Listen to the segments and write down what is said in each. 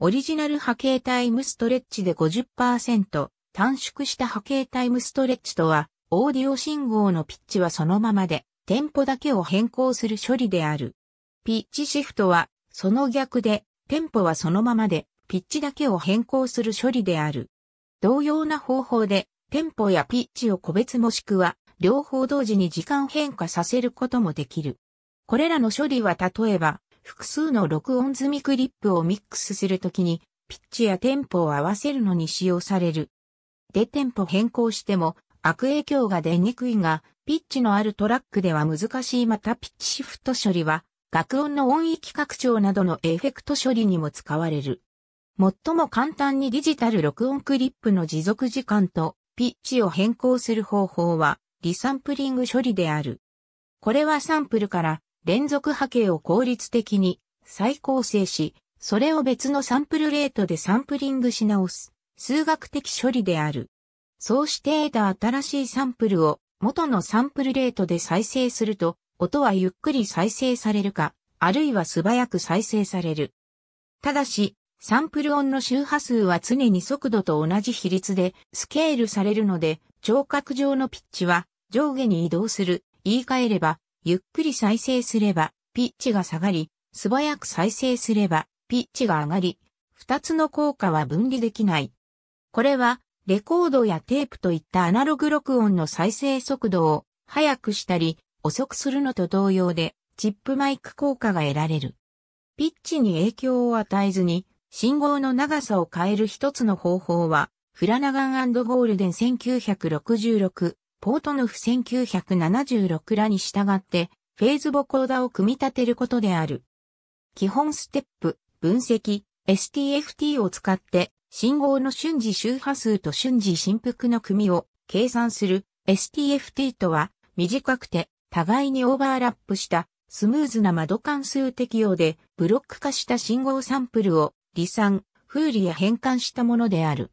オリジナル波形タイムストレッチで50%、短縮した波形タイムストレッチとは、オーディオ信号のピッチはそのままで、テンポだけを変更する処理である。ピッチシフトは、その逆で、テンポはそのままで、ピッチだけを変更する処理である。同様な方法で、テンポやピッチを個別もしくは、両方同時に時間変化させることもできる。これらの処理は例えば、複数の録音済みクリップをミックスするときに、ピッチやテンポを合わせるのに使用される。で、テンポ変更しても、悪影響が出にくいが、ピッチのあるトラックでは難しいまたピッチシフト処理は、楽音の音域拡張などのエフェクト処理にも使われる。最も簡単にデジタル録音クリップの持続時間とピッチを変更する方法はリサンプリング処理である。これはサンプルから連続波形を効率的に再構成し、それを別のサンプルレートでサンプリングし直す数学的処理である。そうして得た新しいサンプルを元のサンプルレートで再生すると、音はゆっくり再生されるか、あるいは素早く再生される。ただし、サンプル音の周波数は常に速度と同じ比率でスケールされるので、聴覚上のピッチは上下に移動する。言い換えれば、ゆっくり再生すれば、ピッチが下がり、素早く再生すれば、ピッチが上がり、二つの効果は分離できない。これは、レコードやテープといったアナログ録音の再生速度を速くしたり遅くするのと同様でチップマイク効果が得られる。ピッチに影響を与えずに信号の長さを変える一つの方法はフラナガンゴールデン1966、ポートノフ1976らに従ってフェーズボコーダを組み立てることである。基本ステップ、分析、STFT を使って信号の瞬時周波数と瞬時振幅の組みを計算する STFT とは短くて互いにオーバーラップしたスムーズな窓関数適用でブロック化した信号サンプルを離散、フーリア変換したものである。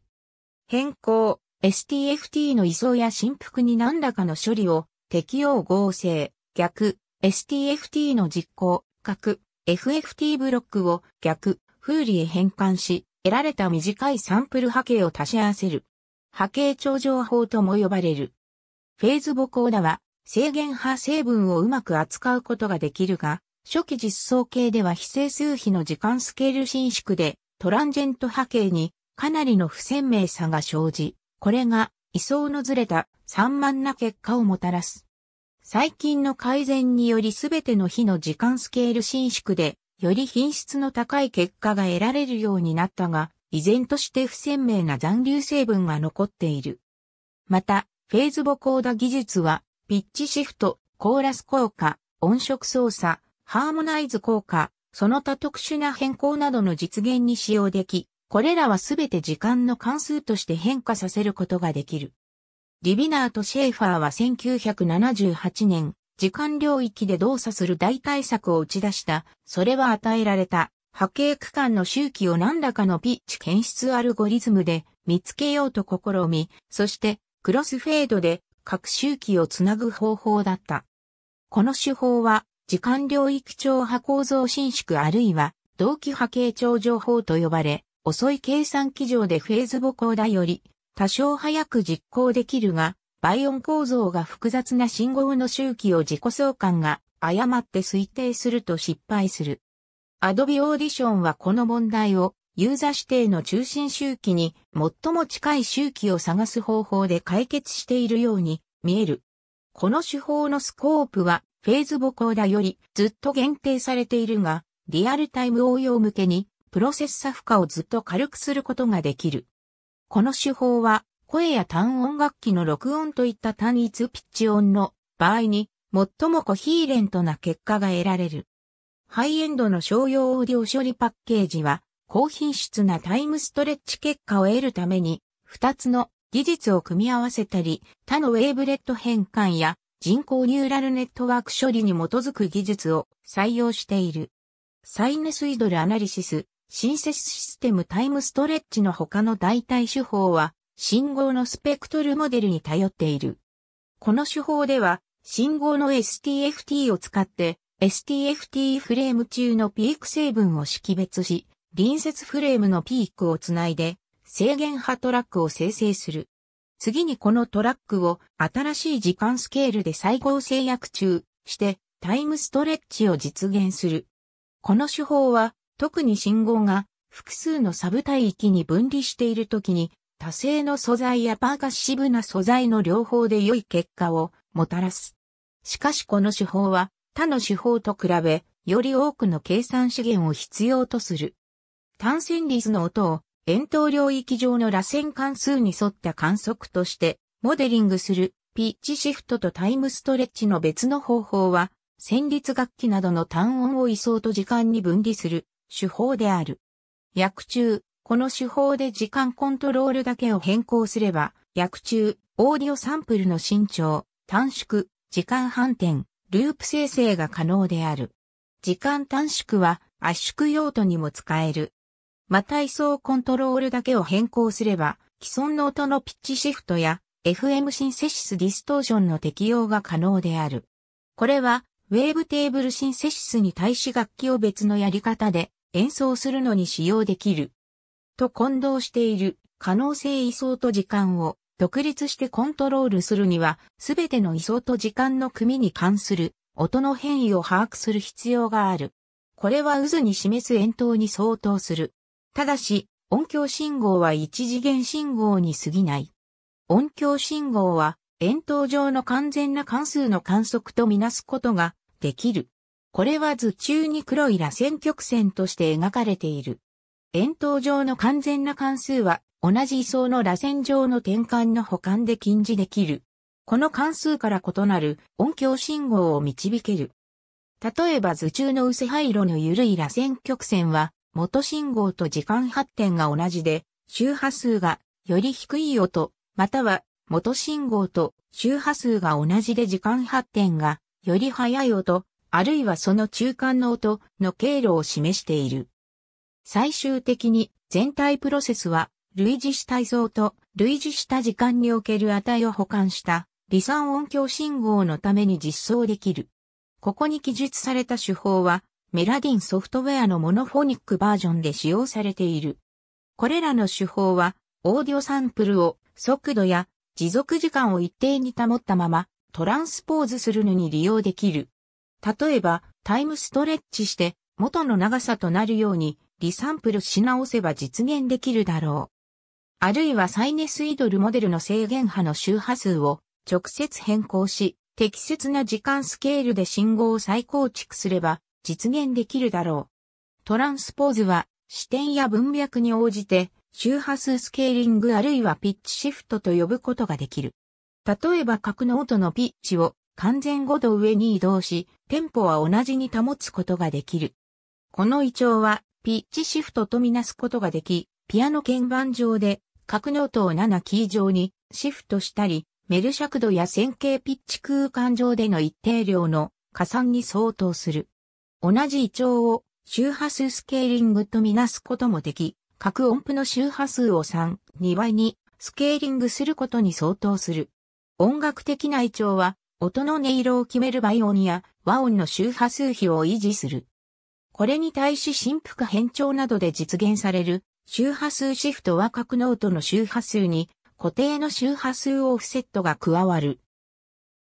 変更、STFT の位相や振幅に何らかの処理を適用合成、逆、STFT の実行、角、FFT ブロックを逆、フーリエ変換し、得られた短いサンプル波形を足し合わせる。波形頂上法とも呼ばれる。フェーズボコーダは制限波成分をうまく扱うことができるが、初期実装系では非整数比の時間スケール伸縮でトランジェント波形にかなりの不鮮明さが生じ、これが位相のずれた散漫な結果をもたらす。最近の改善によりすべての比の時間スケール伸縮でより品質の高い結果が得られるようになったが、依然として不鮮明な残留成分が残っている。また、フェーズボコーダ技術は、ピッチシフト、コーラス効果、音色操作、ハーモナイズ効果、その他特殊な変更などの実現に使用でき、これらはすべて時間の関数として変化させることができる。リビナーとシェーファーは1978年、時間領域で動作する代替策を打ち出した、それは与えられた波形区間の周期を何らかのピッチ検出アルゴリズムで見つけようと試み、そしてクロスフェードで各周期をつなぐ方法だった。この手法は時間領域超波構造伸縮あるいは同期波形超情報と呼ばれ、遅い計算機上でフェーズ母光だより多少早く実行できるが、倍音構造が複雑な信号の周期を自己相関が誤って推定すると失敗する。Adobe Audition はこの問題をユーザー指定の中心周期に最も近い周期を探す方法で解決しているように見える。この手法のスコープはフェーズボコーダよりずっと限定されているが、リアルタイム応用向けにプロセッサ負荷をずっと軽くすることができる。この手法は声や単音楽器の録音といった単一ピッチ音の場合に最もコヒーレントな結果が得られる。ハイエンドの商用オーディオ処理パッケージは高品質なタイムストレッチ結果を得るために二つの技術を組み合わせたり他のウェーブレット変換や人工ニューラルネットワーク処理に基づく技術を採用している。サイネスイドルアナリシス、シンセスシステムタイムストレッチの他の代替手法は信号のスペクトルモデルに頼っている。この手法では、信号の STFT を使って、STFT フレーム中のピーク成分を識別し、隣接フレームのピークをつないで制限波トラックを生成する。次にこのトラックを新しい時間スケールで再合制約中してタイムストレッチを実現する。この手法は特に信号が複数のサブ帯域に分離しているときに多製の素材やパーカッシブな素材の両方で良い結果をもたらす。しかしこの手法は他の手法と比べより多くの計算資源を必要とする。単線率の音を円筒領域上の螺旋関数に沿った観測としてモデリングするピッチシフトとタイムストレッチの別の方法は旋律楽器などの単音を位相と時間に分離する手法である。訳中、この手法で時間コントロールだけを変更すれば、訳中、オーディオサンプルの伸長、短縮、時間反転、ループ生成が可能である。時間短縮は圧縮用途にも使える。また位相コントロールだけを変更すれば、既存の音のピッチシフトや FM シンセシスディストーションの適用が可能である。これは、ウェーブテーブルシンセシスに対し楽器を別のやり方で演奏するのに使用できる。と混同している可能性位相と時間を独立してコントロールするには、すべての位相と時間の組に関する音の変異を把握する必要がある。これは渦に示す円筒に相当する。ただし、音響信号は一次元信号に過ぎない。音響信号は円筒上の完全な関数の観測とみなすことができる。これは図中に黒い螺旋曲線として描かれている。円筒上の完全な関数は同じ位相の螺旋上の転換の補完で禁じできる。この関数から異なる音響信号を導ける。例えば図中の薄灰色の緩い螺旋曲線は元信号と時間発展が同じで、周波数がより低い音、または元信号と周波数が同じで時間発展がより速い音、あるいはその中間の音の経路を示している。最終的に全体プロセスは類似した位相と類似した時間における値を保管した離散音響信号のために実装できる。ここに記述された手法はメラディンソフトウェアのモノフォニックバージョンで使用されている。これらの手法は、オーディオサンプルを速度や持続時間を一定に保ったままトランスポーズするのに利用できる。例えば、タイムストレッチして元の長さとなるようにリサンプルし直せば実現できるだろう。あるいはサイネスイドルモデルの制限波の周波数を直接変更し、適切な時間スケールで信号を再構築すれば実現できるだろう。トランスポーズは視点や文脈に応じて周波数スケーリングあるいはピッチシフトと呼ぶことができる。例えば角の音のピッチを完全5度上に移動し、テンポは同じに保つことができる。この異調はピッチシフトとみなすことができ、ピアノ鍵盤上で角の音を7キー上にシフトしたり、メル尺度や線形ピッチ空間上での一定量の加算に相当する。同じ移調を周波数スケーリングとみなすこともでき、各音符の周波数を3、2倍にスケーリングすることに相当する。音楽的な移調は音の音色を決める倍音や和音の周波数比を維持する。これに対し振幅変調などで実現される周波数シフトは各ノートの周波数に固定の周波数オフセットが加わる。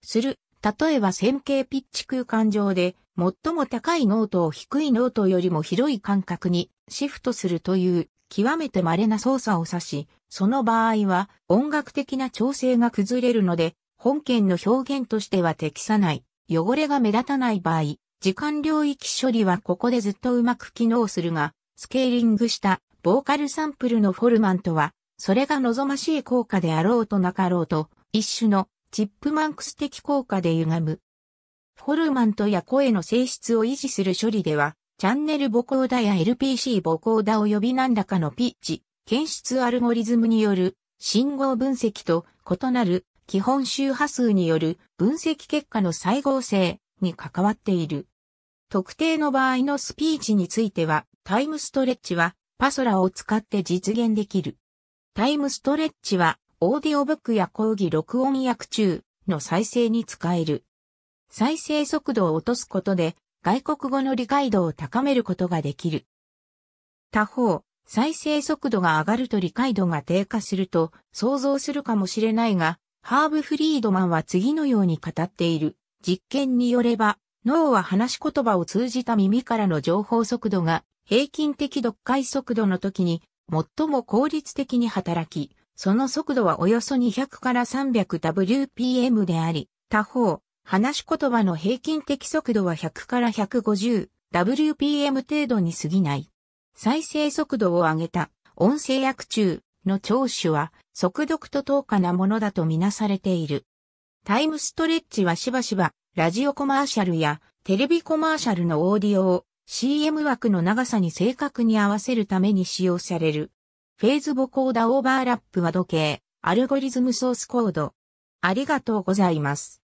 する。例えば線形ピッチ空間上で最も高いノートを低いノートよりも広い間隔にシフトするという極めて稀な操作を指し、その場合は音楽的な調性が崩れるので、本件の表現としては適さない、汚れが目立たない場合、時間領域処理はここでずっとうまく機能するが、スケーリングしたボーカルサンプルのフォルマントは、それが望ましい効果であろうとなかろうと、一種のチップマンクス的効果で歪む。フォルマントや声の性質を維持する処理では、チャンネルボコーダや LPC ボコーダ及び何らかのピッチ、検出アルゴリズムによる信号分析と異なる基本周波数による分析結果の再合成に関わっている。特定の場合のスピーチについては、タイムストレッチはパソラを使って実現できる。タイムストレッチはオーディオブックや講義録音訳中の再生に使える。再生速度を落とすことで外国語の理解度を高めることができる。他方、再生速度が上がると理解度が低下すると想像するかもしれないが、ハーブ・フリードマンは次のように語っている。実験によれば、脳は話し言葉を通じた耳からの情報速度が平均的読解速度の時に最も効率的に働き、その速度はおよそ200から 300WPM であり、他方、話し言葉の平均的速度は100から 150WPM 程度に過ぎない。再生速度を上げた音声薬中の聴取は速読と等価なものだとみなされている。タイムストレッチはしばしばラジオコマーシャルやテレビコマーシャルのオーディオを CM 枠の長さに正確に合わせるために使用される。フェーズボコーダオーバーラップは時計、アルゴリズムソースコード。ありがとうございます。